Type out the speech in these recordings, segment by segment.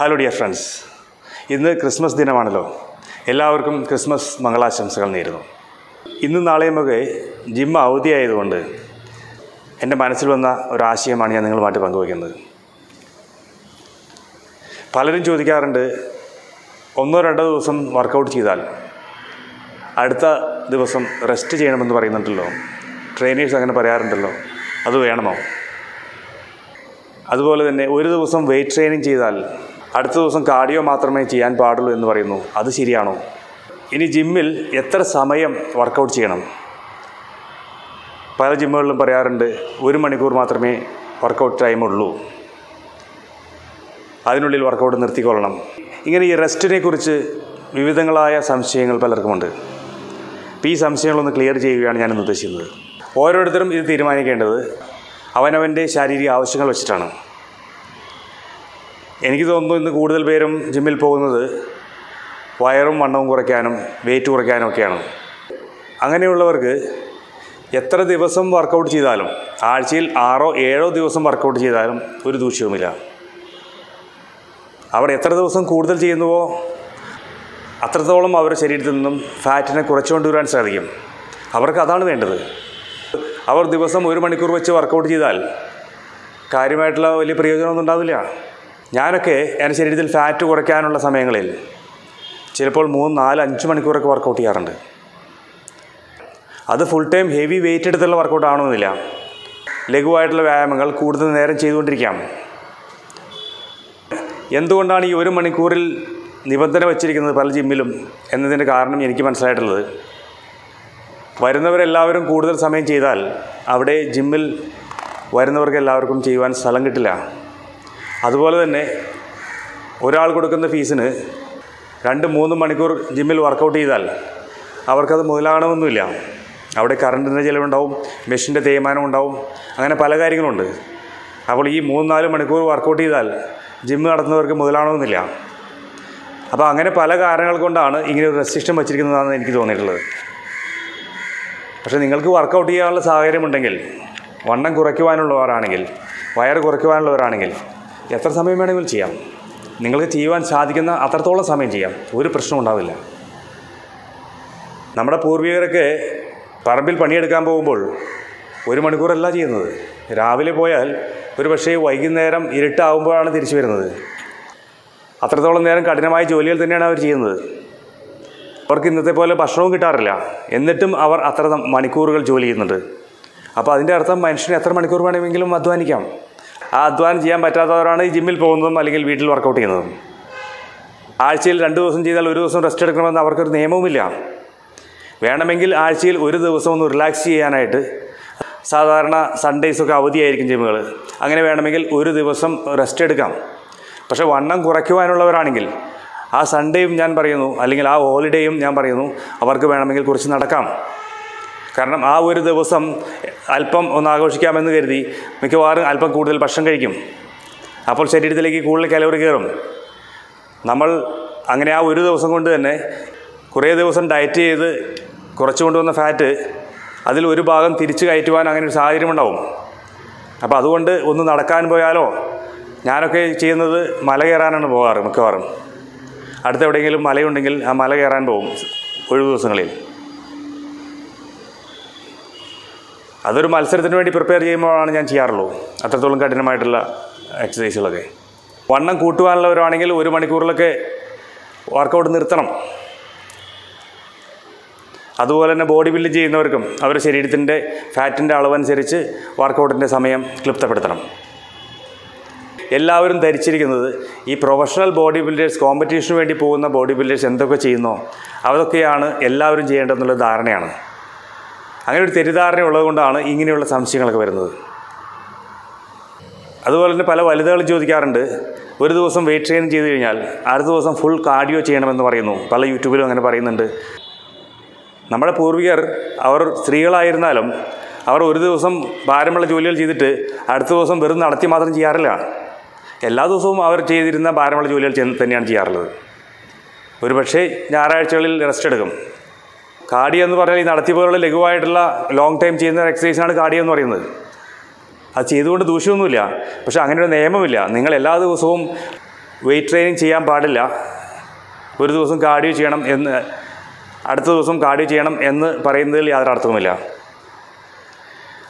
Hello dear friends ഇന്ന് Christmas ദിനമാണല്ലോ. എല്ലാവർക്കും ക്രിസ്മസ് മംഗളാശംസകൾ നേരുന്നു. ഇന്നും നാളെയുമൊക്കെ ജിം അവധിയായതുകൊണ്ട് എന്റെ മനസ്സിൽ വന്ന ഒരാശയമാണ് ഞാൻ നിങ്ങളുമായിട്ട് പങ്കുവയ്ക്കുന്നത്. പലരും ചോദിക്കാറുണ്ട് ഒന്നോ രണ്ടോ ദിവസം വർക്കൗട്ട് ചെയ്താൽ അടുത്ത ദിവസം റെസ്റ്റ് ചെയ്യണമെന്ന് പറയുന്നുണ്ടല്ലോ. ട്രെയിനേഴ്സ് അങ്ങനെ പറയാറുണ്ടല്ലോ. അത് വേണമോ? അതുപോലെ തന്നെ ഒരു ദിവസം വെയിറ്റ് ട്രെയിനിങ് ചെയ്താൽ അടുത്ത ദിവസം കാർഡിയോ മാത്രമേ ചെയ്യാൻ പാടുള്ളൂ എന്ന് പറയുന്നു. അത് ശരിയാണോ? ഇനി ജിമ്മിൽ എത്ര സമയം വർക്കൗട്ട് ചെയ്യണം? പല ജിമ്മുകളിലും പറയാറുണ്ട് ഒരു മണിക്കൂർ മാത്രമേ വർക്കൗട്ട് ടൈമുള്ളൂ അതിനുള്ളിൽ വർക്കൗട്ട് നിർത്തിക്കൊള്ളണം. ഇങ്ങനെ ഈ റെസ്റ്റിനെ കുറിച്ച് വിവിധങ്ങളായ സംശയങ്ങൾ പലർക്കുമുണ്ട്. അപ്പോൾ ഈ സംശയങ്ങളൊന്ന് ക്ലിയർ ചെയ്യുകയാണ് ഞാൻ ഉദ്ദേശിക്കുന്നത്. ഓരോരുത്തരും ഇത് തീരുമാനിക്കേണ്ടത് അവനവന്റെ ശാരീരിക ആവശ്യങ്ങൾ വെച്ചിട്ടാണ്. എനിക്ക് തോന്നുന്നു ഇന്ന് കൂടുതൽ പേരും ജിമ്മിൽ പോകുന്നത് വയറും വണ്ണവും കുറയ്ക്കാനും വെയിറ്റ് കുറയ്ക്കാനും ഒക്കെയാണ്. അങ്ങനെയുള്ളവർക്ക് എത്ര ദിവസം വർക്കൗട്ട് ചെയ്താലും ആഴ്ചയിൽ ആറോ ഏഴോ ദിവസം വർക്കൗട്ട് ചെയ്താലും ഒരു ദൂഷ്യവുമില്ല. അവർ എത്ര ദിവസം കൂടുതൽ ചെയ്യുന്നുവോ അത്രത്തോളം അവരുടെ ശരീരത്തിൽ നിന്നും ഫാറ്റിനെ കുറച്ചുകൊണ്ട് വരാൻ സാധിക്കും. അവർക്ക് അതാണ് വേണ്ടത്. അവർ ദിവസം ഒരു മണിക്കൂർ വെച്ച് വർക്കൗട്ട് ചെയ്താൽ കാര്യമായിട്ടുള്ള വലിയ പ്രയോജനമൊന്നും ഉണ്ടാവില്ല. ഞാനൊക്കെ എന്റെ ശരീരത്തിൽ ഫാറ്റ് കുറയ്ക്കാനുള്ള സമയങ്ങളിൽ ചിലപ്പോൾ മൂന്ന് നാല് അഞ്ച് മണിക്കൂറൊക്കെ വർക്കൗട്ട് ചെയ്യാറുണ്ട്. അത് ഫുൾ ടൈം ഹെവി വെയിറ്റ് എടുത്തുള്ള വർക്കൗട്ട് ആവണമെന്നില്ല. ലഘുവായിട്ടുള്ള വ്യായാമങ്ങൾ കൂടുതൽ നേരം ചെയ്തുകൊണ്ടിരിക്കാം. എന്തുകൊണ്ടാണ് ഈ ഒരു മണിക്കൂറിൽ നിബന്ധന വച്ചിരിക്കുന്നത് പല ജിമ്മിലും എന്നതിന്റെ കാരണം എനിക്ക് മനസ്സിലായിട്ടുള്ളത്. വരുന്നവരെല്ലാവരും കൂടുതൽ സമയം ചെയ്താൽ അവിടെ ജിമ്മിൽ വരുന്നവർക്ക് എല്ലാവർക്കും ചെയ്യുവാൻ സ്ഥലം കിട്ടില്ല. അതുപോലെ തന്നെ ഒരാൾ കൊടുക്കുന്ന ഫീസിന് രണ്ട് മൂന്ന് മണിക്കൂർ ജിമ്മിൽ വർക്കൗട്ട് ചെയ്താൽ അവർക്കത് മുതലാകണമെന്നില്ല അവിടെ കറണ്ടിന്റെ ചിലവുണ്ടാവും മെഷീന്റെ തേയ്മാനം ഉണ്ടാവും അങ്ങനെ പല കാര്യങ്ങളുണ്ട്. അപ്പോൾ ഈ മൂന്ന് നാല് മണിക്കൂർ വർക്കൗട്ട് ചെയ്താൽ ജിമ്മ് നടത്തുന്നവർക്ക് മുതലാകണമെന്നില്ല അപ്പോൾ അങ്ങനെ പല കാരണങ്ങൾ കൊണ്ടാണ് ഇങ്ങനെ ഒരു റെസ്ട്രിക്ഷൻ വച്ചിരിക്കുന്നതാണെന്ന് എനിക്ക് തോന്നിയിട്ടുള്ളത്. പക്ഷേ നിങ്ങൾക്ക് വർക്കൗട്ട് ചെയ്യാനുള്ള സാഹചര്യമുണ്ടെങ്കിൽ വണ്ണം കുറയ്ക്കുവാനുള്ളവരാണെങ്കിൽ വയർ കുറയ്ക്കുവാനുള്ളവരാണെങ്കിൽ എത്ര സമയം വേണമെങ്കിലും ചെയ്യാം. നിങ്ങൾക്ക് ചെയ്യുവാൻ സാധിക്കുന്ന അത്രത്തോളം സമയം ചെയ്യാം. ഒരു പ്രശ്നം ഉണ്ടാവില്ല. നമ്മുടെ പൂർവികരൊക്കെ പറമ്പിൽ പണിയെടുക്കാൻ പോകുമ്പോൾ ഒരു മണിക്കൂറല്ല ചെയ്യുന്നത്. രാവിലെ പോയാൽ ഒരു പക്ഷേ വൈകുന്നേരം ഇരുട്ടാവുമ്പോഴാണ് തിരിച്ചു വരുന്നത്. അത്രത്തോളം നേരം കഠിനമായ ജോലികൾ തന്നെയാണ് അവർ ചെയ്യുന്നത്. അവർക്ക് ഇന്നത്തെ പോലെ ഭക്ഷണവും കിട്ടാറില്ല. എന്നിട്ടും അവർ അത്ര മണിക്കൂറുകൾ ജോലി ചെയ്യുന്നുണ്ട്. അപ്പോൾ അതിന്റെ അർത്ഥം മനുഷ്യന് എത്ര മണിക്കൂർ വേണമെങ്കിലും അധ്വാനിക്കാം. ആ അധ്വാനം ചെയ്യാൻ പറ്റാത്തവരാണ് ഈ ജിമ്മിൽ പോകുന്നതും അല്ലെങ്കിൽ വീട്ടിൽ വർക്കൗട്ട് ചെയ്യുന്നതും. ആഴ്ചയിൽ രണ്ട് ദിവസം ചെയ്താൽ ഒരു ദിവസം റെസ്റ്റ് എടുക്കണമെന്ന് അവർക്കൊരു നിയമവുമില്ല. വേണമെങ്കിൽ ആഴ്ചയിൽ ഒരു ദിവസം ഒന്ന് റിലാക്സ് ചെയ്യാനായിട്ട് സാധാരണ സൺഡേയ്സൊക്കെ അവധിയായിരിക്കും ജിമ്മുകൾ അങ്ങനെ വേണമെങ്കിൽ ഒരു ദിവസം റെസ്റ്റ് എടുക്കാം. പക്ഷേ വണ്ണം കുറയ്ക്കുവാനുള്ളവരാണെങ്കിൽ ആ സൺഡേയും ഞാൻ പറയുന്നു അല്ലെങ്കിൽ ആ ഹോളിഡേയും ഞാൻ പറയുന്നു അവർക്ക് വേണമെങ്കിൽ കുറച്ച് നടക്കാം. കാരണം ആ ഒരു ദിവസം അല്പം ഒന്ന് ആഘോഷിക്കാമെന്ന് കരുതി മിക്കവാറും അല്പം കൂടുതൽ ഭക്ഷണം കഴിക്കും. അപ്പോൾ ശരീരത്തിലേക്ക് കൂടുതൽ കലോറി കയറും. നമ്മൾ അങ്ങനെ ആ ഒരു ദിവസം കൊണ്ട് തന്നെ കുറേ ദിവസം ഡയറ്റ് ചെയ്ത് കുറച്ച് കൊണ്ടുവന്ന ഫാറ്റ് അതിൽ ഒരു ഭാഗം തിരിച്ച് കയറ്റുവാൻ അങ്ങനെ ഒരു സാഹചര്യം ഉണ്ടാവും. അപ്പോൾ അതുകൊണ്ട് ഒന്ന് നടക്കാൻ പോയാലോ? ഞാനൊക്കെ ചെയ്യുന്നത് മല കയറാനാണ് പോകാറ് മിക്കവാറും. അടുത്ത് എവിടെയെങ്കിലും മലയുണ്ടെങ്കിൽ ആ മല കയറാൻ പോകും ഒഴിവ് ദിവസങ്ങളിൽ. അതൊരു മത്സരത്തിന് വേണ്ടി പ്രിപ്പയർ ചെയ്യുമ്പോഴാണ് ഞാൻ ചെയ്യാറുള്ളൂ. അത്രത്തോളം കഠിനമായിട്ടുള്ള എക്സസൈസുകളൊക്കെ വണ്ണം കൂട്ടുവാനുള്ളവരാണെങ്കിൽ ഒരു മണിക്കൂറിലൊക്കെ വർക്കൗട്ട് നിർത്തണം. അതുപോലെ തന്നെ ബോഡി ബിൽഡ് ചെയ്യുന്നവർക്കും അവരുടെ ശരീരത്തിന്റെ ഫാറ്റിന്റെ അളവനുസരിച്ച് വർക്കൗട്ടിന്റെ സമയം ക്ലിപ്തപ്പെടുത്തണം. എല്ലാവരും ധരിച്ചിരിക്കുന്നത് ഈ പ്രൊഫഷണൽ ബോഡി ബിൽഡേഴ്സ് കോമ്പറ്റീഷന് വേണ്ടി പോകുന്ന ബോഡി ബിൽഡേഴ്സ് എന്തൊക്കെ ചെയ്യുന്നോ അതൊക്കെയാണ് എല്ലാവരും ചെയ്യേണ്ടതെന്നുള്ള ധാരണയാണ്. അങ്ങനെ ഒരു തെറ്റിദ്ധാരണ ഉള്ളതുകൊണ്ടാണ് ഇങ്ങനെയുള്ള സംശയങ്ങളൊക്കെ വരുന്നത്. അതുപോലെ തന്നെ പല വനിതകളും ചോദിക്കാറുണ്ട് ഒരു ദിവസം വെയിറ്റ് ട്രെയിനിങ് ചെയ്ത് കഴിഞ്ഞാൽ അടുത്ത ദിവസം ഫുൾ കാർഡിയോ ചെയ്യണമെന്ന് പറയുന്നു. പല യൂട്യൂബിലും അങ്ങനെ പറയുന്നുണ്ട്. നമ്മുടെ പൂർവികർ അവർ സ്ത്രീകളായിരുന്നാലും അവർ ഒരു ദിവസം ഭാരമുള്ള ജോലികൾ ചെയ്തിട്ട് അടുത്ത ദിവസം വെറും നടത്തി മാത്രം ചെയ്യാറില്ല. എല്ലാ ദിവസവും അവർ ചെയ്തിരുന്ന ഭാരമുള്ള ജോലികൾ തന്നെയാണ് ചെയ്യാറുള്ളത്. ഒരുപക്ഷേ ഞായറാഴ്ചകളിൽ റെസ്റ്റ് എടുക്കും. കാർഡിയോ എന്ന് പറഞ്ഞാൽ ഈ നടത്തിപ്പോലുള്ള ലഘുവായിട്ടുള്ള ലോങ് ടൈം ചെയ്യുന്ന എക്സസൈസാണ് കാർഡിയോ എന്ന് പറയുന്നത്. അത് ചെയ്തുകൊണ്ട് ദൂഷ്യമൊന്നുമില്ല. പക്ഷേ അങ്ങനെ ഒരു നിയമമില്ല. നിങ്ങൾ എല്ലാ ദിവസവും വെയിറ്റ് ട്രെയിനിങ് ചെയ്യാൻ പാടില്ല. ഒരു ദിവസം കാർഡിയോ ചെയ്യണം എന്ന് അടുത്ത ദിവസം കാർഡിയോ ചെയ്യണം എന്ന് പറയുന്നതിൽ യാതൊരു അർത്ഥവുമില്ല.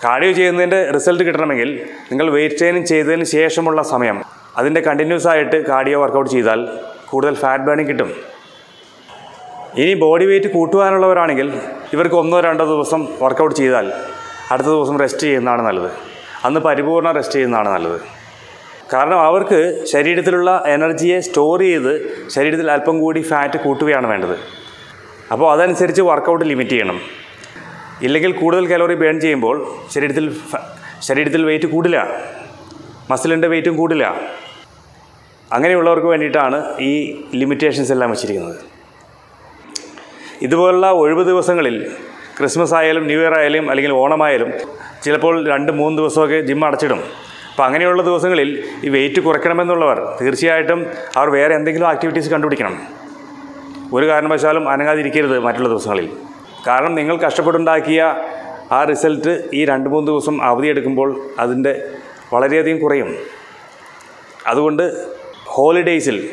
കാർഡിയോ ചെയ്യുന്നതിന്റെ റിസൾട്ട് കിട്ടണമെങ്കിൽ നിങ്ങൾ വെയിറ്റ് ട്രെയിനിങ് ചെയ്തതിന് ശേഷമുള്ള സമയം അതിന്റെ കണ്ടിന്യൂസ് ആയിട്ട് കാർഡിയോ വർക്കൗട്ട് ചെയ്താൽ കൂടുതൽ ഫാറ്റ് ബേണിംഗ് കിട്ടും. ഇനി ബോഡി വെയിറ്റ് കൂട്ടുവാനുള്ളവരാണെങ്കിൽ ഇവർക്ക് ഒന്നോ രണ്ടോ ദിവസം വർക്കൗട്ട് ചെയ്താൽ അടുത്ത ദിവസം റെസ്റ്റ് ചെയ്യുന്നതാണ് നല്ലത്. അന്ന് പരിപൂർണ റെസ്റ്റ് ചെയ്യുന്നതാണ് നല്ലത്. കാരണം അവർക്ക് ശരീരത്തിലുള്ള എനർജിയെ സ്റ്റോർ ചെയ്ത് ശരീരത്തിൽ അല്പം കൂടി ഫാറ്റ് കൂട്ടുകയാണ് വേണ്ടത്. അപ്പോൾ അതനുസരിച്ച് വർക്കൗട്ട് ലിമിറ്റ് ചെയ്യണം. ഇല്ലെങ്കിൽ കൂടുതൽ കലോറി ബേൺ ചെയ്യുമ്പോൾ ശരീരത്തിൽ ശരീരത്തിൽ വെയിറ്റ് കൂടില്ല. മസിലിന്റെ വെയിറ്റും കൂടില്ല. അങ്ങനെയുള്ളവർക്ക് വേണ്ടിയിട്ടാണ് ഈ ലിമിറ്റേഷൻസ് എല്ലാം വച്ചിരിക്കുന്നത്. ഇതുപോലുള്ള ഒഴിവ് ദിവസങ്ങളിൽ ക്രിസ്മസ് ആയാലും ന്യൂ ഇയർ ആയാലും അല്ലെങ്കിൽ ഓണമായാലും ചിലപ്പോൾ രണ്ട് മൂന്ന് ദിവസമൊക്കെ ജിം അടച്ചിടും. അപ്പോൾ അങ്ങനെയുള്ള ദിവസങ്ങളിൽ ഈ വെയിറ്റ് കുറയ്ക്കണമെന്നുള്ളവർ തീർച്ചയായിട്ടും അവർ വേറെ എന്തെങ്കിലും ആക്ടിവിറ്റീസ് കണ്ടുപിടിക്കണം. ഒരു കാരണവശാലും അനങ്ങാതിരിക്കരുത് മറ്റുള്ള ദിവസങ്ങളിൽ. കാരണം നിങ്ങൾ കഷ്ടപ്പെട്ടുണ്ടാക്കിയ ആ റിസൾട്ട് ഈ രണ്ട് മൂന്ന് ദിവസം അവധിയെടുക്കുമ്പോൾ അതിന്റെ വളരെയധികം കുറയും. അതുകൊണ്ട് ഹോളിഡേയ്സിൽ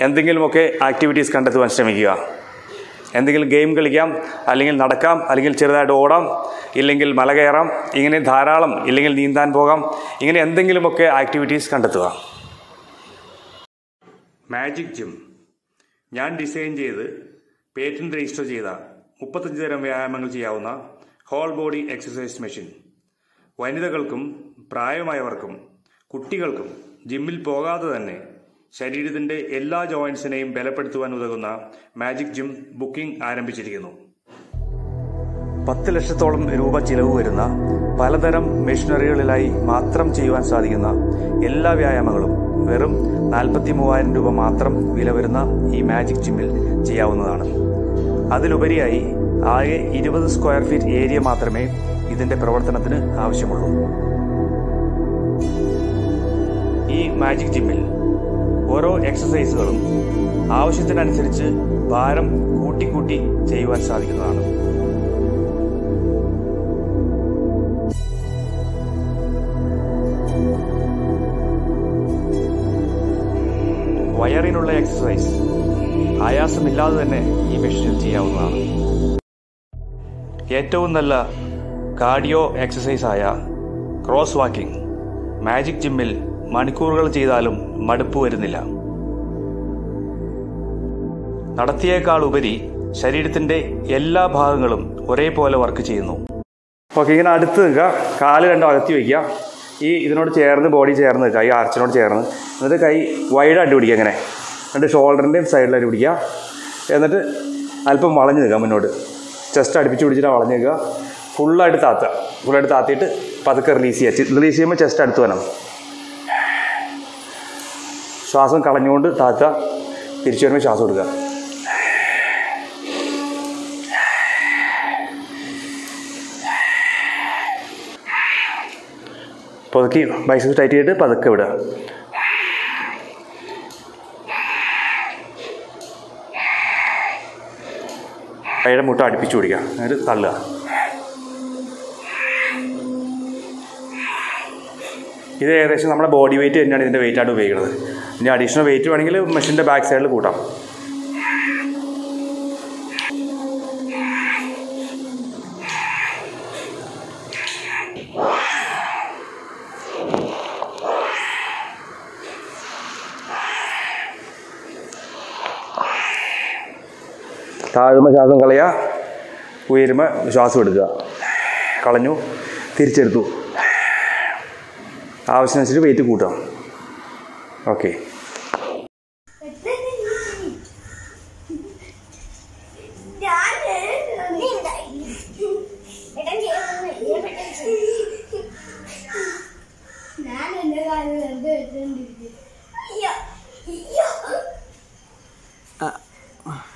എന്തെങ്കിലുമൊക്കെ ആക്ടിവിറ്റീസ് കണ്ടെത്തുവാൻ ശ്രമിക്കുക. എന്തെങ്കിലും ഗെയിം കളിക്കാം അല്ലെങ്കിൽ നടക്കാം അല്ലെങ്കിൽ ചെറുതായിട്ട് ഓടാം ഇല്ലെങ്കിൽ മല കയറാം ഇങ്ങനെ ധാരാളം ഇല്ലെങ്കിൽ നീന്താൻ പോകാം ഇങ്ങനെ എന്തെങ്കിലുമൊക്കെ ആക്ടിവിറ്റീസ് കണ്ടെത്തുക. മാജിക് ജിം ഞാൻ ഡിസൈൻ ചെയ്ത് പേറ്റന്റ് രജിസ്റ്റർ ചെയ്ത മുപ്പത്തഞ്ച് തരം വ്യായാമങ്ങൾ ചെയ്യാവുന്ന ഹോൾ ബോഡി എക്സസൈസ് മെഷീൻ വനിതകൾക്കും പ്രായമായവർക്കും കുട്ടികൾക്കും ജിമ്മിൽ പോകാതെ തന്നെ ശരീരത്തിന്റെ എല്ലാ ജോയിന്റ്സിനെയും ബലപ്പെടുത്തുവാൻ ഉതകുന്ന മാജിക് ജിം ബുക്കിംഗ് ആരംഭിച്ചിരിക്കുന്നു. പത്ത് ലക്ഷത്തോളം രൂപ ചിലവ് വരുന്ന പലതരം മെഷീനറികളിലായി മാത്രം ചെയ്യുവാൻ സാധിക്കുന്ന എല്ലാ വ്യായാമങ്ങളും വെറും നാൽപ്പത്തി മൂവായിരം രൂപ മാത്രം വില വരുന്ന ഈ മാജിക് ജിമ്മിൽ ചെയ്യാവുന്നതാണ്. അതിലുപരിയായി ആകെ ഇരുപത് സ്ക്വയർ ഫീറ്റ് ഏരിയ മാത്രമേ ഇതിന്റെ പ്രവർത്തനത്തിന് ആവശ്യമുള്ളൂ. ഈ മാജിക് ജിമ്മിൽ ഓരോ എക്സസൈസുകളും ആവശ്യത്തിനനുസരിച്ച് ഭാരം കൂട്ടിക്കൂട്ടി ചെയ്യുവാൻ സാധിക്കുന്നതാണ്. വയറിനുള്ള എക്സസൈസ് ആയാസമില്ലാതെ തന്നെ ഈ മെഷീനിൽ ചെയ്യാവുന്നതാണ്. ഏറ്റവും നല്ല കാർഡിയോ എക്സസൈസായ ക്രോസ് വാക്കിംഗ് മാജിക് ജിമ്മിൽ മണിക്കൂറുകൾ ചെയ്താലും മടുപ്പ് വരുന്നില്ല. നടത്തിയേക്കാൾ ഉപരി ശരീരത്തിന്റെ എല്ലാ ഭാഗങ്ങളും ഒരേപോലെ വർക്ക് ചെയ്യുന്നു. ഓക്കെ ഇങ്ങനെ അടുത്ത് നിൽക്കുക. കാൽ രണ്ടും അകത്തി വയ്ക്കുക. ഈ ഇതിനോട് ചേർന്ന് ബോഡി ചേർന്ന് നിൽക്കുക. ഈ ആർച്ചിനോട് ചേർന്ന്. എന്നിട്ട് കൈ വൈഡ് പിടിക്കുക അങ്ങനെ എന്നിട്ട് ഷോൾഡറിന്റെയും സൈഡിലായിട്ട് പിടിക്കുക. എന്നിട്ട് അല്പം വളഞ്ഞു നിൽക്കുക മുന്നോട്ട്. ചെസ്റ്റ് അടുപ്പിച്ച് പിടിച്ചിട്ട് വളഞ്ഞു നിൽക്കുക. ഫുള്ളായിട്ട് താത്തുക. ഫുള്ളായിട്ട് താത്തിയിട്ട് പതുക്കെ റിലീസ് ചെയ്യുക. റിലീസ് ചെയ്യുമ്പോൾ ചെസ്റ്റ് അടുത്ത് വരണം. ശ്വാസം കളഞ്ഞുകൊണ്ട് താത്ത തിരിച്ചു വരുമ്പോൾ ശ്വാസം കൊടുക്കുക പതുക്കി ബൈസെപ്സ് ടൈറ്റ് ചെയ്തിട്ട് പതുക്കെ വിടുക. കൈയുടെ മുട്ട അടുപ്പിച്ച് പിടിക്കുക. എന്നിട്ട് തള്ളുക. ഇത് ഏകദേശം നമ്മുടെ ബോഡി വെയിറ്റ് തന്നെയാണ് ഇതിന്റെ വെയിറ്റായിട്ട് ഉപയോഗിക്കുന്നത്. ഇനി അഡീഷണൽ വെയിറ്റ് വേണമെങ്കിൽ മെഷീന്റെ ബാക്ക് സൈഡിൽ കൂട്ടാം. താഴ്മ ശ്വാസം കളയുക ഉയരുമ ശ്വാസം എടുക്കുക. കളഞ്ഞു തിരിച്ചെടുത്തു. ആവശ്യമനുസരിച്ച് വെയിറ്റ് കൂട്ടാം. ഓക്കെ 呃，啊。